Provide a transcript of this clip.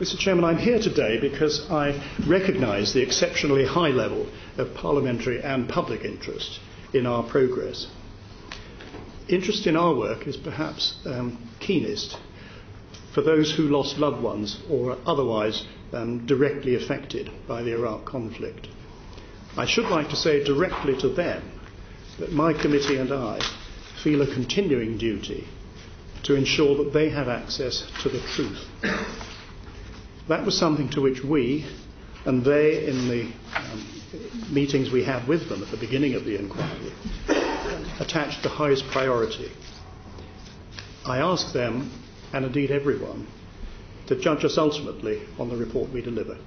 Mr. Chairman, I'm here today because I recognise the exceptionally high level of parliamentary and public interest in our progress. Interest in our work is perhaps um, keenest for those who lost loved ones or are otherwise um, directly affected by the Iraq conflict. I should like to say directly to them that my committee and I feel a continuing duty to ensure that they have access to the truth. That was something to which we and they, in the um, meetings we had with them at the beginning of the inquiry, attached the highest priority. I ask them, and indeed everyone, to judge us ultimately on the report we deliver.